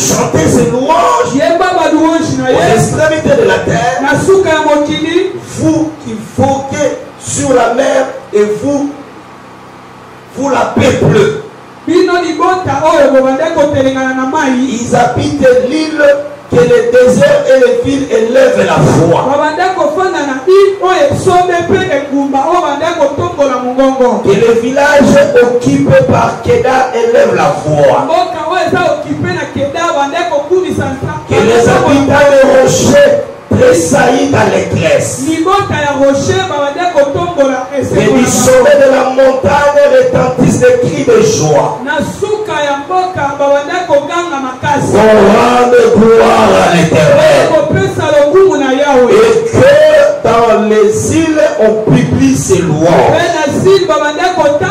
chanter ses louanges yemba ba louange na ye extrémité de la terre na suka ya mokili vous qui voguez sur la mer et vous vous la peuple bino libota oyo bobanda kotelengana na mai ils habitent l'île que le désert et les villes élèvent la foi babanda kofanda na ile oyo esombe mpe engumba oyo banda kotombola mongongo que le village occupé par keda élève la foi Oyo eza occupe na keda banda kokumisa nsa. Que les habitants de Rocher tressaillent d'allégresse. Libota ya Rocher babanda kotombola Et du esekola. sommet de la montagne retentissent des cris de joie. Na suka ya mboka babanda koganga makasi. Qu'on rende gloire à l'éternel. Kopesa lokumu na Yahweh. Et que dans les îles, on publie ses louanges. Mpe na Sile babanda kotanga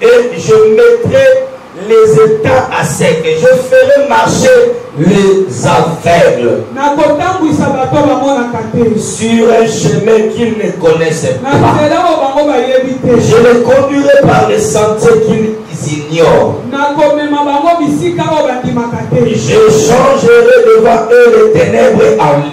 et je mettrai les etats à sec et je ferai marcher les aveugles nakotambwisa bato oyo bamonaka te sur un chemin qu'ils ne connaissaient na pas nzela oyo bango bayebi te je les conduirai par les sentiers qu'ils ignorent nakomema bango bisika oyo bandimaka te je changerai devant eux les ténèbres en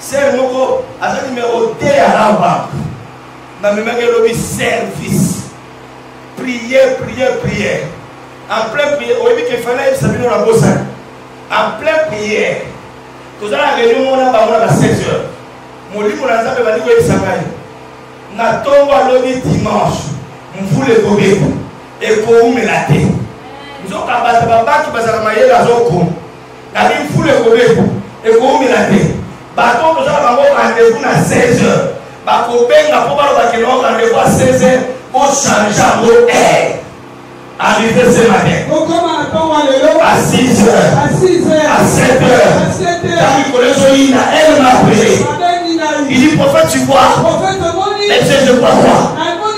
Sœur moko aza numéro 2 ya Raba. Na memaki lobi service. Prière, prière, prière. En plein prière, oyebi ke fana yebisa bino na bosani. En plein prière. Toza na réunion mona bango na 16 heures. Molimo na Nzambe bandi koyebisa ngai. Na tongo alobi dimanche. Mvule kobeko. Ekoumela te. nzoka bato babaki bazala mayele azokoma Nani mfula ekobeba ekoumela te bato oyo tozala bango rendez-vous na 16 heures bakobenga mpo baloba kende bango rendez-vous a 16 heures bochange yango aire arrivé ce matin à 6 heures à 7 heures ntango mikolo ezoyina elle m'a appelé il dit prophète tu vois mais je ne crois pas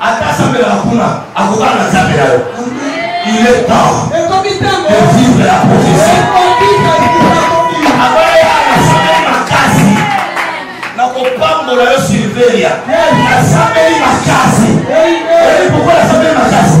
Ata sambelaka kuna akokana na Nzambe na yo. Il est temps de vivre la prophétie. Abaya nasambeli makasi na kopambola yo Silveria. Nasambeli makasi. Oyebi pourquoi nasambeli makasi?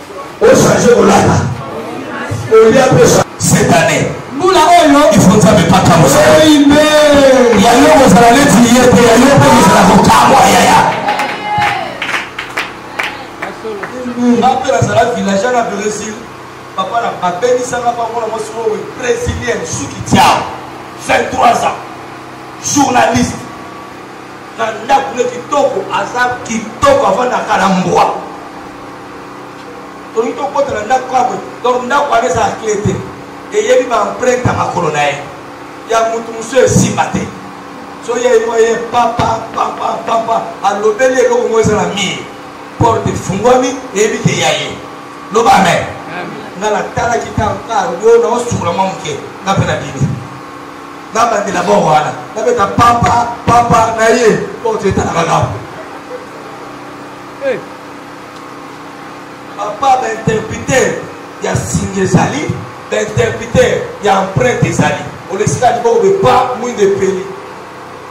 o changer kolata olia pesa cette année mbula oyo ifo nzambe paka mosaoimbe ya yo kozala neti ye te ya yo mpe kozala kokamwa yaya nga mpe nazala village na brésil papa na babenisaka bango na mwasi oyo brésilienne suki tiao 23 ans journaliste na ndako ne kitoko aza kitoko avandaka na mbwa tolingi tokota na ndako kabwe donc ndako wana eza na cle te eyebi baemprinte ya makolo na ye ya motu mosusu esimba te so ye moko ye papa papa papa alobeli eloko moko eza na mire porte efungwami eyebi te ya ye loba amen nga natalaki ntango kar yo naosukola mwa moke nga mpe na bimi nabandela bo wana nabeta papa papa na ye porte etalaka ngambo eh. papa ba interpreter ya singa ezali ba interpreter ya empreinte ezali olesika liboko bepa mwinda epeli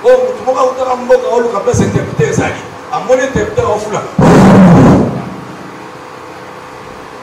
oyo motu moko akutaka mboka oluka place interpreter ezali amoni interpreter ofula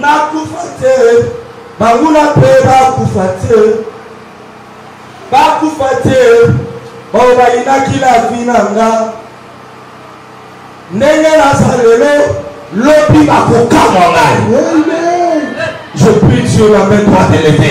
Nakufa te, banguna mpe bakufa te, bakufa te oyo bayinaki la vie na nga ndenge naza lelo lobi bakokamwa ngai je prie sur la main droite de l'État.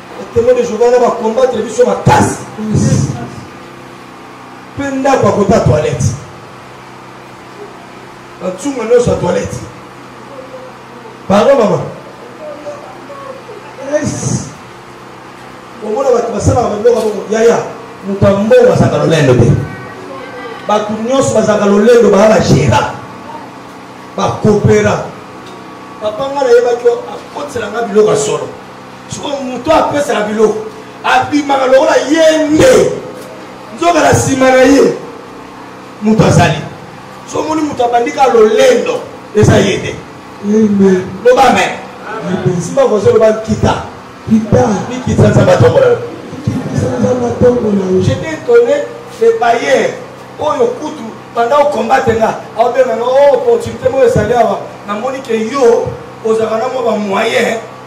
Témoin de Jéhovah na ba combattre biso makasi mpe ndako akota toilette bansunga nyonso ya toilette pardon mama omona bato basalaka babiloko bongo yaya moto ya mbongo azalaka lolendo te bato nyonso bazalaka lolendo baya bagera bakopera papa ngai nayebaki akotisela ngai biloko ya solo sikoyo moto apesaka biloko abimaka lokola ye nde nzoka na nsima na ye moto azali so omoni moto abandi ka lolendo eza ye te loba me nsima kozo loba nkita mikita nzambe atombola yo j'étais étonné les bailleurs oyo kutu banda okombate nga aobenga nga o oh, opportunité moko ezali awa namoni ke yo ozalaka na mwa bamoyen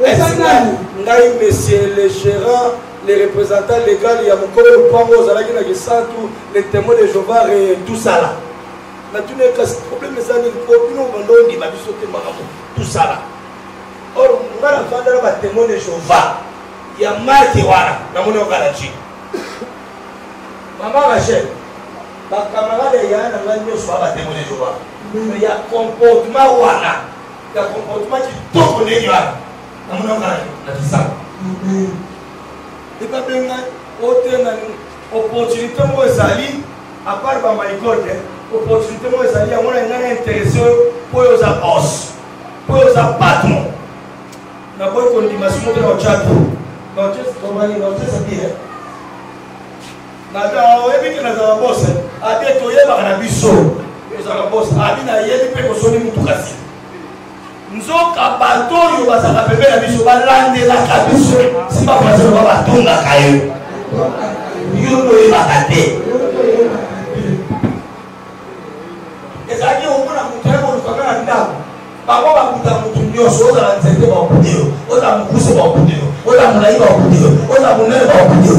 Oza nani? Ngai monsieur le gerant le représentant legal ya mokolo lupango ozalaki na kisantu le témoin de jova re tusala natuni kasi problème eza nini po bino bando ondima biso te makambo tusala or nga nafanda na batémoin de jova ya marke wana namoni okala nci mama rachel bakamarade ya na ngai nyonso ba batémoin de jova ya comportement wana ya comportement kitoko ndenge wana namona ngai na kisaka ebabenga otena opportunité moko ezali apart bamaikol te opportunité moko ezali yango na ngai na interesse oyo mpo oyo oza os mpo oyo oza patron naboyi kondima simoto na ocatu naotesa bien oyebi ke nazala bose ate toyebaka na biso ezala bose abi nayebi mpe kosoni motu kasi nzoka bato oyo bazalaka pembe na biso balandelaka biso si bafransa ba batongaka yo yo toyebaka te ezalaki omona moto ya kolukaka na ndako bango bakuta motu nyonso ozala nzete bakuti yo ozala mokuse bakuti yo ozala molai bakuti yo ozala monene bakuti yo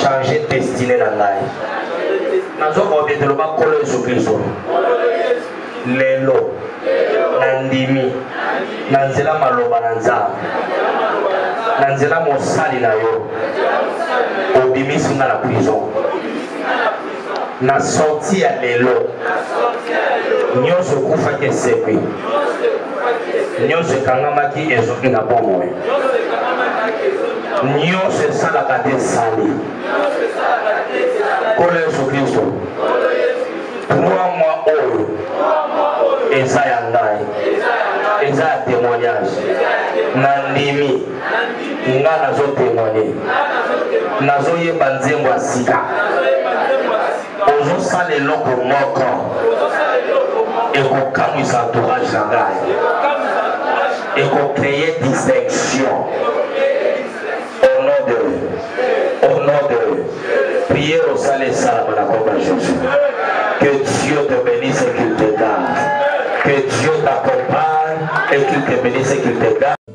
change destine na ngai nazokobete loba nkolo yesu kristo lelo nandimi na nzela maloba na nzambe na nzela mosali na yo obimisi nga na prison na sorti ya lelo nyonso ekufaki esekwi nyonso ekangamaki ezoki na bomoi nyonso esalaka te esali nkolo yesu kristo mwa mwa oyo eza ya ngai eza ya témoignage nandimi nga nazo témoigner nazo yemba nzembo ya sika ozosala eloko moko ekokamwisa entourage na ngai ekocreye distinction au nom de au nom de prière osala esalama na komba jésus que dieu te bénisse et qu'il te garde que dieu t'accompagne et qu'il te bénisse et qu'il te garde